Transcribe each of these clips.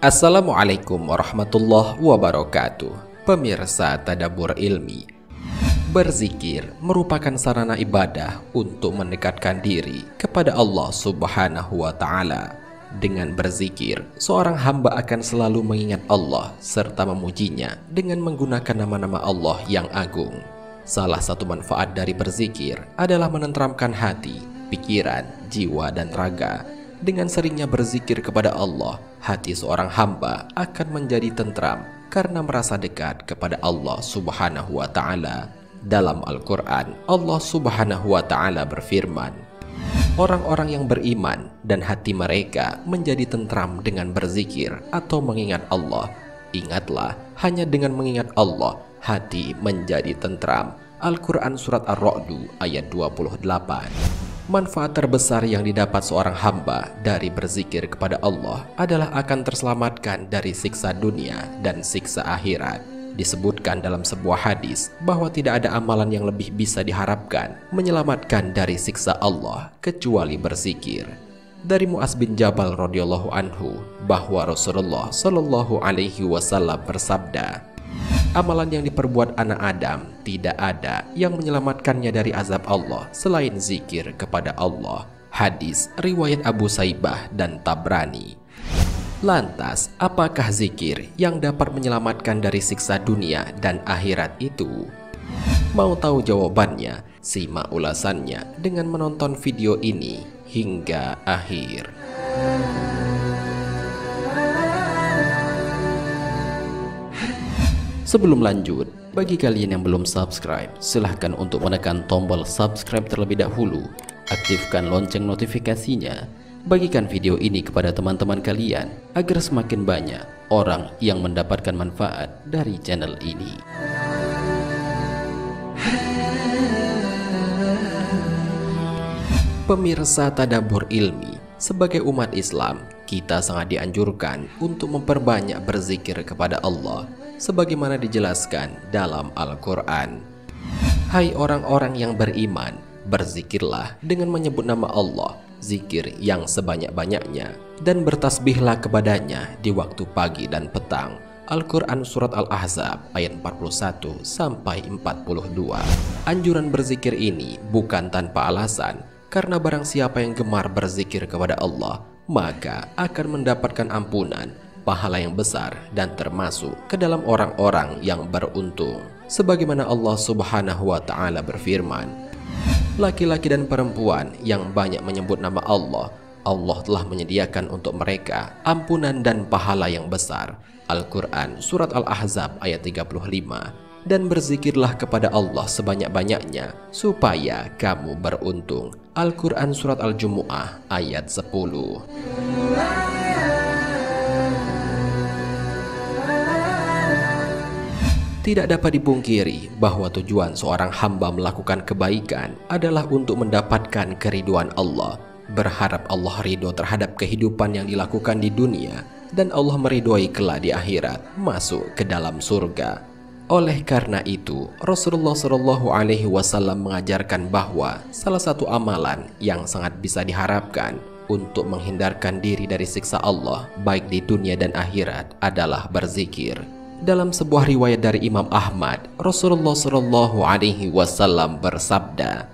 Assalamualaikum warahmatullahi wabarakatuh. Pemirsa Tadabur Ilmi Berzikir merupakan sarana ibadah untuk mendekatkan diri kepada Allah subhanahu wa ta'ala. Dengan berzikir, seorang hamba akan selalu mengingat Allah serta memujinya dengan menggunakan nama-nama Allah yang agung. Salah satu manfaat dari berzikir adalah menenteramkan hati, pikiran, jiwa, dan raga. Dengan seringnya berzikir kepada Allah, hati seorang hamba akan menjadi tentram karena merasa dekat kepada Allah Subhanahu wa Ta'ala. Dalam Al-Quran, Allah Subhanahu wa Ta'ala berfirman, Orang-orang yang beriman dan hati mereka menjadi tentram dengan berzikir atau mengingat Allah. Ingatlah, hanya dengan mengingat Allah hati menjadi tentram. Al-Quran Surat Ar-Ra'du ayat 28 Manfaat terbesar yang didapat seorang hamba dari berzikir kepada Allah adalah akan terselamatkan dari siksa dunia dan siksa akhirat. Disebutkan dalam sebuah hadis bahwa tidak ada amalan yang lebih bisa diharapkan menyelamatkan dari siksa Allah kecuali berzikir. Dari Muaz bin Jabal radhiyallahu anhu bahwa Rasulullah shallallahu alaihi wasallam bersabda, Amalan yang diperbuat anak Adam tidak ada yang menyelamatkannya dari azab Allah selain zikir kepada Allah. Hadis riwayat Abu Saibah dan Tabrani. Lantas, apakah zikir yang dapat menyelamatkan dari siksa dunia dan akhirat itu? Mau tahu jawabannya? Simak ulasannya dengan menonton video ini hingga akhir. Sebelum lanjut, bagi kalian yang belum subscribe, silahkan untuk menekan tombol subscribe terlebih dahulu. Aktifkan lonceng notifikasinya. Bagikan video ini kepada teman-teman kalian agar semakin banyak orang yang mendapatkan manfaat dari channel ini. Pemirsa Tadabur Ilmi, sebagai umat Islam, kita sangat dianjurkan untuk memperbanyak berzikir kepada Allah sebagaimana dijelaskan dalam Al-Quran. Hai orang-orang yang beriman, berzikirlah dengan menyebut nama Allah, zikir yang sebanyak-banyaknya, dan bertasbihlah kepadanya di waktu pagi dan petang. Al-Quran Surat Al-Ahzab ayat 41 sampai 42. Anjuran berzikir ini bukan tanpa alasan, karena barang siapa yang gemar berzikir kepada Allah, maka akan mendapatkan ampunan pahala yang besar dan termasuk ke dalam orang-orang yang beruntung. Sebagaimana Allah Subhanahu wa taala berfirman, laki-laki dan perempuan yang banyak menyebut nama Allah, Allah telah menyediakan untuk mereka ampunan dan pahala yang besar. Al-Quran Surat Al-Ahzab ayat 35 Dan berzikirlah kepada Allah sebanyak-banyaknya supaya kamu beruntung. Al-Quran Surat Al-Jumu'ah ayat 10 Tidak dapat dipungkiri bahwa tujuan seorang hamba melakukan kebaikan adalah untuk mendapatkan keriduan Allah, berharap Allah ridho terhadap kehidupan yang dilakukan di dunia, dan Allah meridhoi kelak di akhirat masuk ke dalam surga. Oleh karena itu, Rasulullah Shallallahu Alaihi Wasallam mengajarkan bahwa salah satu amalan yang sangat bisa diharapkan untuk menghindarkan diri dari siksa Allah, baik di dunia dan akhirat, adalah berzikir. Dalam sebuah riwayat dari Imam Ahmad, Rasulullah Shallallahu Alaihi Wasallam bersabda,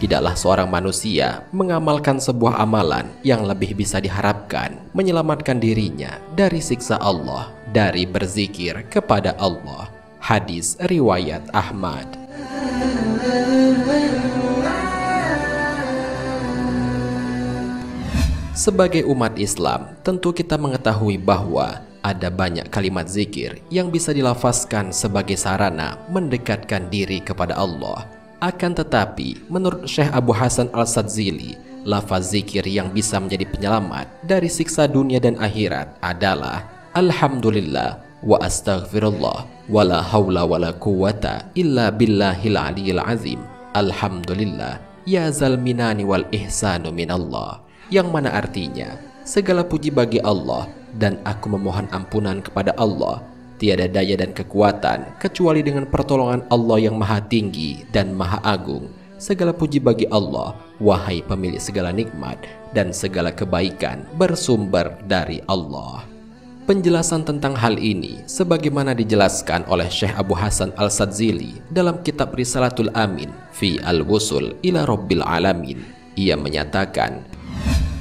Tidaklah seorang manusia mengamalkan sebuah amalan yang lebih bisa diharapkan menyelamatkan dirinya dari siksa Allah dari berzikir kepada Allah. Hadis riwayat Ahmad. Sebagai umat Islam, tentu kita mengetahui bahwa ada banyak kalimat zikir yang bisa dilafazkan sebagai sarana mendekatkan diri kepada Allah. Akan tetapi, menurut Syekh Abu Hasan Al-Sadzili, lafaz zikir yang bisa menjadi penyelamat dari siksa dunia dan akhirat adalah Alhamdulillah wa astaghfirullah wa la hawla wa la quwata illa billahil aliyil azim. Alhamdulillah ya zal minani wal ihsanu minallah. Yang mana artinya, segala puji bagi Allah dan aku memohon ampunan kepada Allah. Tiada daya dan kekuatan kecuali dengan pertolongan Allah yang maha tinggi dan maha agung. Segala puji bagi Allah, wahai pemilik segala nikmat, dan segala kebaikan bersumber dari Allah. Penjelasan tentang hal ini sebagaimana dijelaskan oleh Syekh Abu Hasan Al-Sadzili dalam kitab Risalatul Amin fi Al-Wusul ila Rabbil Alamin. Ia menyatakan,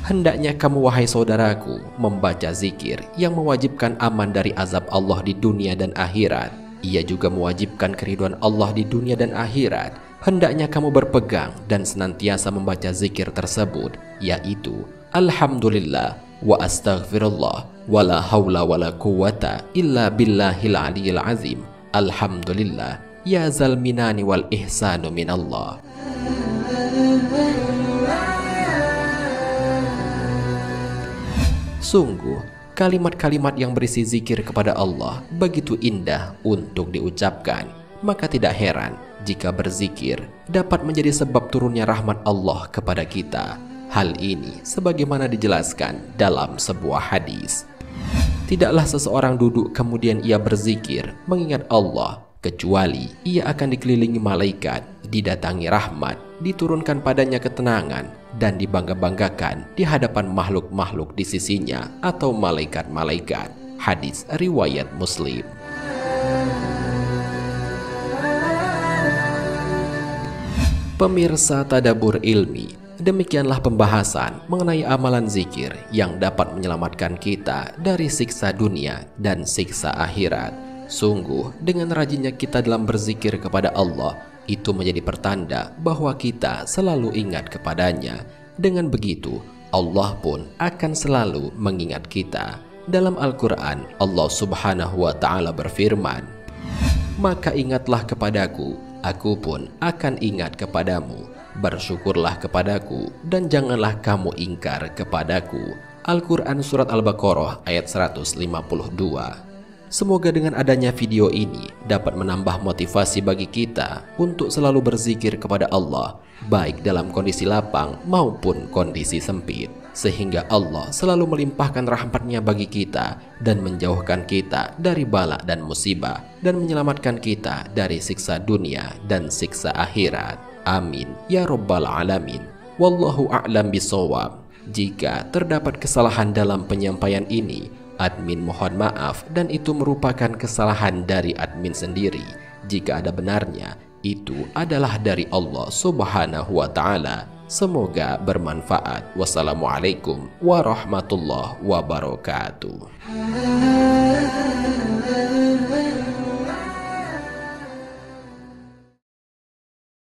Hendaknya kamu wahai saudaraku membaca zikir yang mewajibkan aman dari azab Allah di dunia dan akhirat. Ia juga mewajibkan keriduan Allah di dunia dan akhirat. Hendaknya kamu berpegang dan senantiasa membaca zikir tersebut, yaitu Alhamdulillah wa astaghfirullah wa la hawla wa la quwata illa billahil aliyil azim alhamdulillah ya zal minani wal ihsanu minallah Sungguh, kalimat-kalimat yang berisi zikir kepada Allah begitu indah untuk diucapkan. Maka tidak heran jika berzikir dapat menjadi sebab turunnya rahmat Allah kepada kita. Hal ini sebagaimana dijelaskan dalam sebuah hadis. Tidaklah seseorang duduk kemudian ia berzikir mengingat Allah kecuali ia akan dikelilingi malaikat, didatangi rahmat, diturunkan padanya ketenangan dan dibangga-banggakan di hadapan makhluk-makhluk di sisinya atau malaikat-malaikat. Hadis riwayat Muslim. Pemirsa Tadabur Ilmi, Demikianlah pembahasan mengenai amalan zikir yang dapat menyelamatkan kita dari siksa dunia dan siksa akhirat. Sungguh, dengan rajinnya kita dalam berzikir kepada Allah, itu menjadi pertanda bahwa kita selalu ingat kepadanya. Dengan begitu, Allah pun akan selalu mengingat kita. Dalam Al-Quran, Allah subhanahu wa ta'ala berfirman, Maka ingatlah kepadaku, aku pun akan ingat kepadamu Bersyukurlah kepadaku dan janganlah kamu ingkar kepadaku. Al-Quran Surat Al-Baqarah ayat 152 Semoga dengan adanya video ini dapat menambah motivasi bagi kita untuk selalu berzikir kepada Allah, baik dalam kondisi lapang maupun kondisi sempit, sehingga Allah selalu melimpahkan rahmatnya bagi kita dan menjauhkan kita dari bala dan musibah, dan menyelamatkan kita dari siksa dunia dan siksa akhirat. Amin ya Rabbal 'Alamin. Wallahu a'lam bisawab. Jika terdapat kesalahan dalam penyampaian ini, admin mohon maaf dan itu merupakan kesalahan dari admin sendiri. Jika ada benarnya, itu adalah dari Allah Subhanahu wa taala. Semoga bermanfaat. Wassalamualaikum warahmatullahi wabarakatuh.